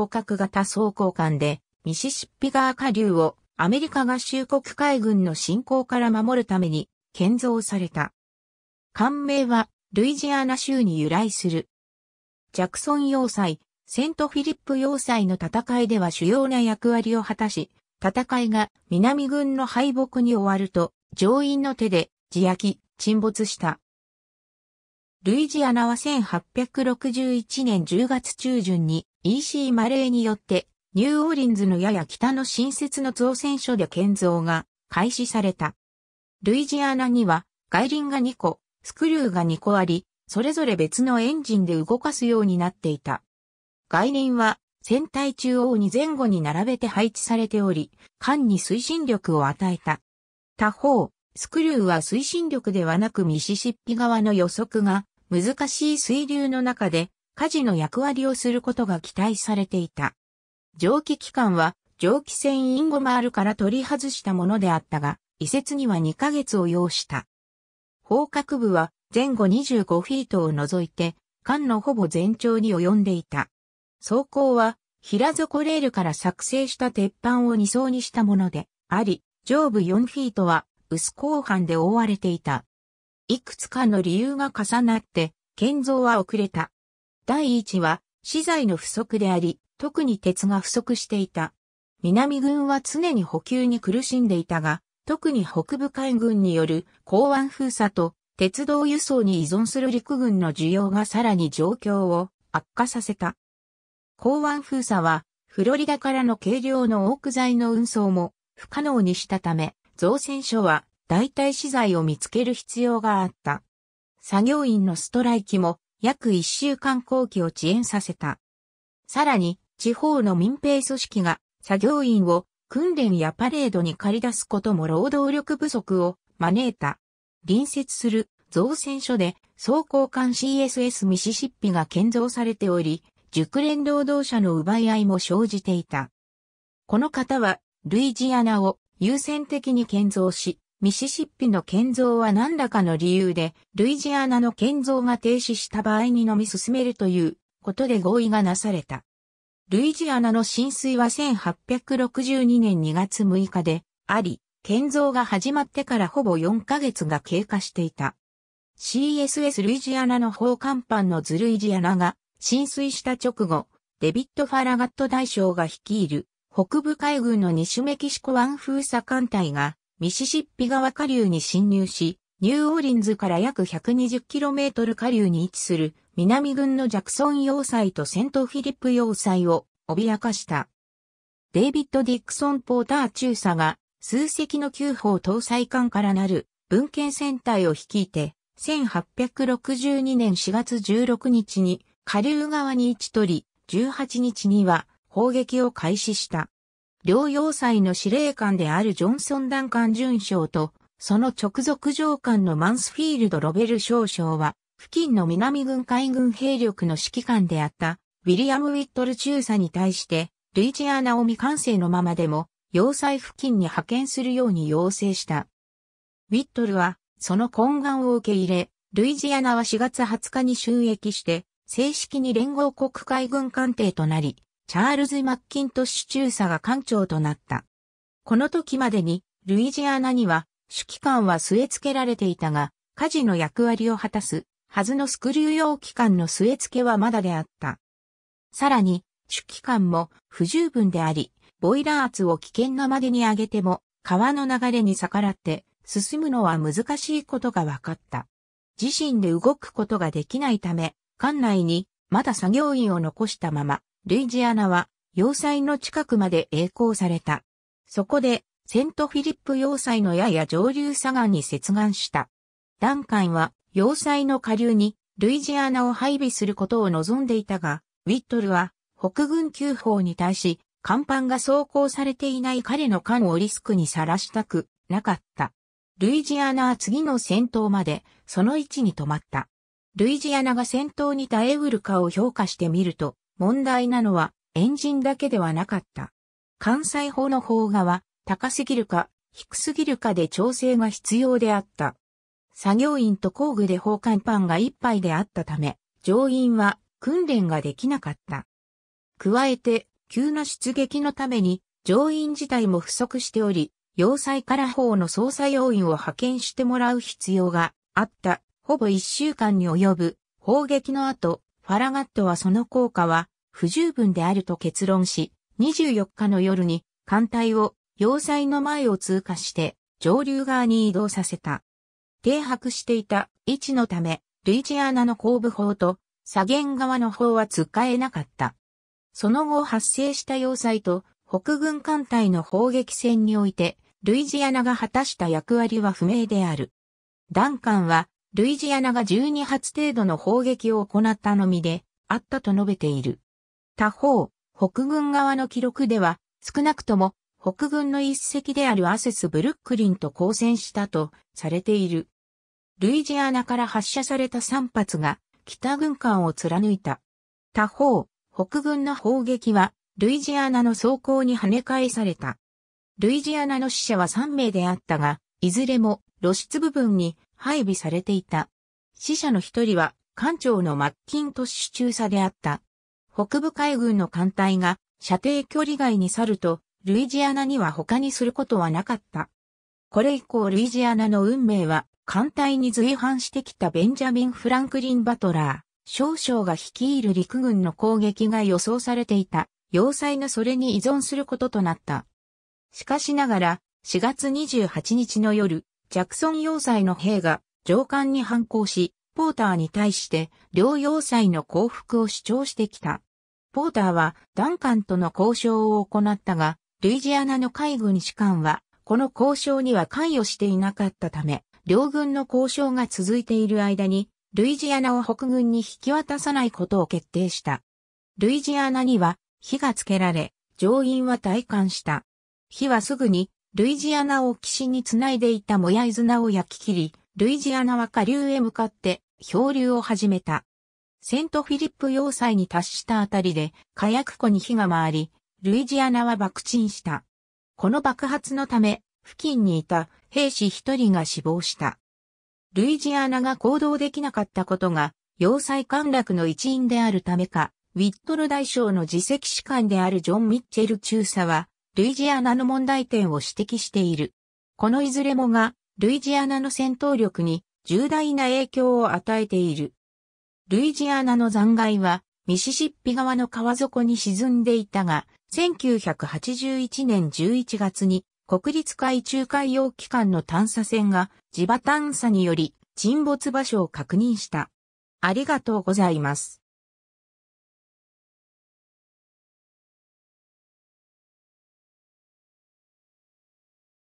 捕獲型装甲艦で、ミシシッピ川下流をアメリカ合衆国海軍の侵攻から守るために建造された。艦名はルイジアナ州に由来する。ジャクソン要塞、セントフィリップ要塞の戦いでは主要な役割を果たし、戦いが南軍の敗北に終わると、上院の手で自焼き、沈没した。ルイジアナは1861年10月中旬に EC マレーによってニューオーリンズのやや北の新設の造船所で建造が開始された。ルイジアナには外輪が2個、スクリューが2個あり、それぞれ別のエンジンで動かすようになっていた。外輪は船体中央に前後に並べて配置されており、艦に推進力を与えた。他方、スクリューは推進力ではなくミシシッピ側の予測が難しい水流の中で舵の役割をすることが期待されていた。蒸気機関は蒸気船インゴマールから取り外したものであったが、移設には2ヶ月を要した。方角部は前後25フィートを除いて、艦のほぼ全長に及んでいた。装甲は平底レールから作成した鉄板を2層にしたものであり、上部4フィートは薄鋼板で覆われていた。いくつかの理由が重なって、建造は遅れた。第一は、資材の不足であり、特に鉄が不足していた。南軍は常に補給に苦しんでいたが、特に北部海軍による港湾封鎖と鉄道輸送に依存する陸軍の需要がさらに状況を悪化させた。港湾封鎖は、フロリダからの軽量のオーク材の運送も不可能にしたため、造船所は代替資材を見つける必要があった。作業員のストライキも約1週間後期を遅延させた。さらに、地方の民兵組織が作業員を訓練やパレードに借り出すことも労働力不足を招いた。隣接する造船所で装甲艦 CSS ミシシッピが建造されており、熟練労働者の奪い合いも生じていた。この方は、ルイジアナを優先的に建造し、ミシシッピの建造は何らかの理由で、ルイジアナの建造が停止した場合にのみ進めるということで合意がなされた。ルイジアナの浸水は1862年2月6日であり、建造が始まってからほぼ4ヶ月が経過していた。CSS ルイジアナの砲艦板のズルイジアナが浸水した直後、デビッド・ファラガット大将が率いる北部海軍の西メキシコ湾封鎖艦隊がミシシッピ川下流に侵入し、ニューオーリンズから約 120km 下流に位置する南軍のジャクソン要塞とセントフィリップ要塞を脅かした。デイビッド・ディクソン・ポーター中佐が数隻の旧砲搭載艦からなる文献戦隊を率いて、1862年4月16日に下流側に位置取り、18日には砲撃を開始した。両要塞の司令官であるジョンソン・ダンカン准将と、その直属上官のマンスフィールド・ロベル少将は、付近の南軍海軍兵力の指揮官であった、ウィリアム・ウィットル中佐に対して、ルイジアナを未完成のままでも、要塞付近に派遣するように要請した。ウィットルは、その懇願を受け入れ、ルイジアナは4月20日に収益して、正式に連合国海軍艦艇となり、チャールズ・マッキントッシュ中佐が艦長となった。この時までに、ルイジアナには、指揮官は据え付けられていたが、舵の役割を果たす、はずのスクリュー用機関の据え付けはまだであった。さらに、指揮官も不十分であり、ボイラー圧を危険なまでに上げても、川の流れに逆らって進むのは難しいことが分かった。自身で動くことができないため、艦内にまだ作業員を残したまま、ルイジアナは要塞の近くまで栄光された。そこで、セントフィリップ要塞のやや上流左岸に接岸した。ダンカンは要塞の下流にルイジアナを配備することを望んでいたが、ウィットルは北軍急砲に対し、甲板が走行されていない彼の艦をリスクにさらしたくなかった。ルイジアナは次の戦闘までその位置に止まった。ルイジアナが戦闘に耐えうるかを評価してみると、問題なのはエンジンだけではなかった。関西砲の砲画は高すぎるか低すぎるかで調整が必要であった。作業員と工具で砲艦パンが一杯であったため、乗員は訓練ができなかった。加えて、急な出撃のために乗員自体も不足しており、要塞から砲の操作要員を派遣してもらう必要があった。ほぼ一週間に及ぶ砲撃の後、ファラガットはその効果は不十分であると結論し、24日の夜に艦隊を要塞の前を通過して上流側に移動させた。停泊していた位置のため、ルイジアナの後部砲と左舷側の砲は使えなかった。その後発生した要塞と北軍艦隊の砲撃戦において、ルイジアナが果たした役割は不明である。ダンカンは、ルイジアナが12発程度の砲撃を行ったのみで、あったと述べている。他方、北軍側の記録では、少なくとも、北軍の一隻であるアセス・ブルックリンと交戦したとされている。ルイジアナから発射された3発が北軍艦を貫いた。他方、北軍の砲撃はルイジアナの装甲に跳ね返された。ルイジアナの死者は3名であったが、いずれも露出部分に配備されていた。死者の一人は艦長のマッキントッシュ中佐であった。北部海軍の艦隊が射程距離外に去ると、ルイジアナには他にすることはなかった。これ以降ルイジアナの運命は艦隊に随伴してきたベンジャミン・フランクリン・バトラー、少将が率いる陸軍の攻撃が予想されていた要塞のそれに依存することとなった。しかしながら、4月28日の夜、ジャクソン要塞の兵が上官に反抗し、ポーターに対して両要塞の降伏を主張してきた。ポーターはダンカンとの交渉を行ったが、ルイジアナの海軍士官はこの交渉には関与していなかったため、両軍の交渉が続いている間に、ルイジアナを北軍に引き渡さないことを決定した。ルイジアナには火がつけられ、乗員は体感した。火はすぐにルイジアナを岸につないでいたもやい綱を焼き切り、ルイジアナは下流へ向かって漂流を始めた。セントフィリップ要塞に達したあたりで火薬庫に火が回り、ルイジアナは爆沈した。この爆発のため、付近にいた兵士一人が死亡した。ルイジアナが行動できなかったことが、要塞陥落の一因であるためか、ウィットル大将の自責士官であるジョン・ミッチェル中佐は、ルイジアナの問題点を指摘している。このいずれもが、ルイジアナの戦闘力に重大な影響を与えている。ルイジアナの残骸は、ミシシッピ川の川底に沈んでいたが、1981年11月に国立海中海洋機関の探査船が地場探査により沈没場所を確認した。ありがとうございます。